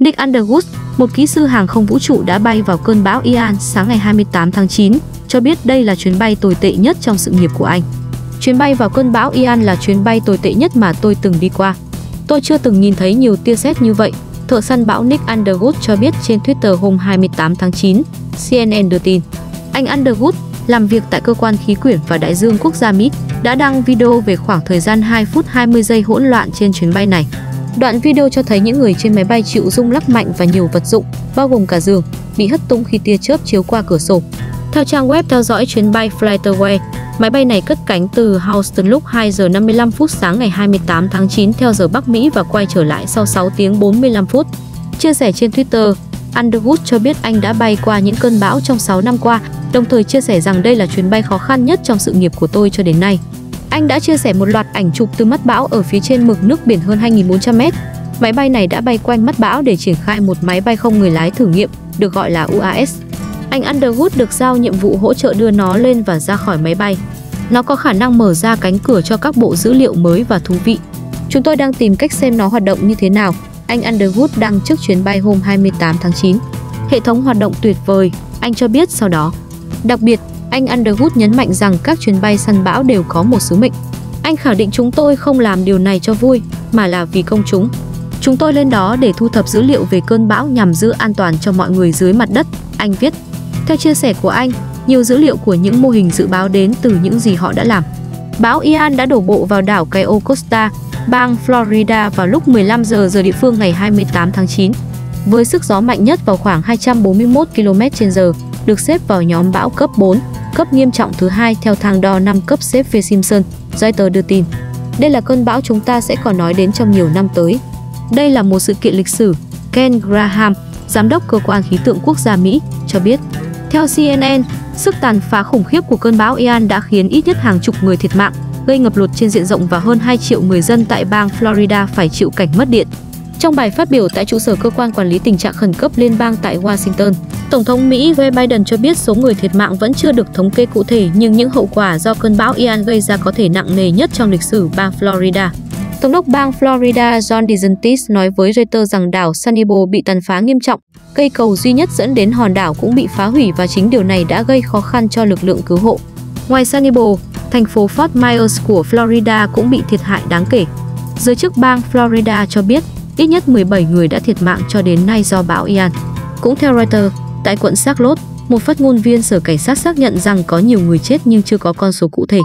Nick Underwood, một kỹ sư hàng không vũ trụ đã bay vào cơn bão Ian sáng ngày 28 tháng 9, cho biết đây là chuyến bay tồi tệ nhất trong sự nghiệp của anh. Chuyến bay vào cơn bão Ian là chuyến bay tồi tệ nhất mà tôi từng đi qua. Tôi chưa từng nhìn thấy nhiều tia sét như vậy, thợ săn bão Nick Underwood cho biết trên Twitter hôm 28 tháng 9, CNN đưa tin. Anh Underwood, làm việc tại cơ quan khí quyển và đại dương quốc gia Mỹ, đã đăng video về khoảng thời gian 2 phút 20 giây hỗn loạn trên chuyến bay này. Đoạn video cho thấy những người trên máy bay chịu rung lắc mạnh và nhiều vật dụng, bao gồm cả giường, bị hất tung khi tia chớp chiếu qua cửa sổ. Theo trang web theo dõi chuyến bay Flightaway, máy bay này cất cánh từ Houston lúc 2 giờ 55 phút sáng ngày 28 tháng 9 theo giờ Bắc Mỹ và quay trở lại sau 6 tiếng 45 phút. Chia sẻ trên Twitter, Underwood cho biết anh đã bay qua những cơn bão trong 6 năm qua, đồng thời chia sẻ rằng đây là chuyến bay khó khăn nhất trong sự nghiệp của tôi cho đến nay. Anh đã chia sẻ một loạt ảnh chụp từ mắt bão ở phía trên mực nước biển hơn 2.400m. Máy bay này đã bay quanh mắt bão để triển khai một máy bay không người lái thử nghiệm, được gọi là UAS. Anh Underwood được giao nhiệm vụ hỗ trợ đưa nó lên và ra khỏi máy bay. Nó có khả năng mở ra cánh cửa cho các bộ dữ liệu mới và thú vị. Chúng tôi đang tìm cách xem nó hoạt động như thế nào, anh Underwood đăng trước chuyến bay hôm 28 tháng 9. Hệ thống hoạt động tuyệt vời, anh cho biết sau đó. Đặc biệt, anh Underwood nhấn mạnh rằng các chuyến bay săn bão đều có một sứ mệnh. Anh khẳng định chúng tôi không làm điều này cho vui, mà là vì công chúng. Chúng tôi lên đó để thu thập dữ liệu về cơn bão nhằm giữ an toàn cho mọi người dưới mặt đất, anh viết. Theo chia sẻ của anh, nhiều dữ liệu của những mô hình dự báo đến từ những gì họ đã làm. Bão Ian đã đổ bộ vào đảo Cayo Costa, bang Florida vào lúc 15 giờ giờ địa phương ngày 28 tháng 9. Với sức gió mạnh nhất vào khoảng 241 km/h, được xếp vào nhóm bão cấp 4, cấp nghiêm trọng thứ hai theo thang đo 5 cấp xếp về Simpson, Reuters đưa tin. Đây là cơn bão chúng ta sẽ còn nói đến trong nhiều năm tới. Đây là một sự kiện lịch sử, Ken Graham, giám đốc cơ quan khí tượng quốc gia Mỹ, cho biết. Theo CNN, sức tàn phá khủng khiếp của cơn bão Ian đã khiến ít nhất hàng chục người thiệt mạng, gây ngập lụt trên diện rộng và hơn 2 triệu người dân tại bang Florida phải chịu cảnh mất điện. Trong bài phát biểu tại trụ sở cơ quan quản lý tình trạng khẩn cấp liên bang tại Washington, Tổng thống Mỹ Joe Biden cho biết số người thiệt mạng vẫn chưa được thống kê cụ thể nhưng những hậu quả do cơn bão Ian gây ra có thể nặng nề nhất trong lịch sử bang Florida. Thống đốc bang Florida John DeSantis nói với Reuters rằng đảo Sanibel bị tàn phá nghiêm trọng, cây cầu duy nhất dẫn đến hòn đảo cũng bị phá hủy và chính điều này đã gây khó khăn cho lực lượng cứu hộ. Ngoài Sanibel, thành phố Fort Myers của Florida cũng bị thiệt hại đáng kể. Giới chức bang Florida cho biết ít nhất 17 người đã thiệt mạng cho đến nay do bão Ian. Cũng theo Reuters, tại quận Charlotte, một phát ngôn viên sở cảnh sát xác nhận rằng có nhiều người chết nhưng chưa có con số cụ thể.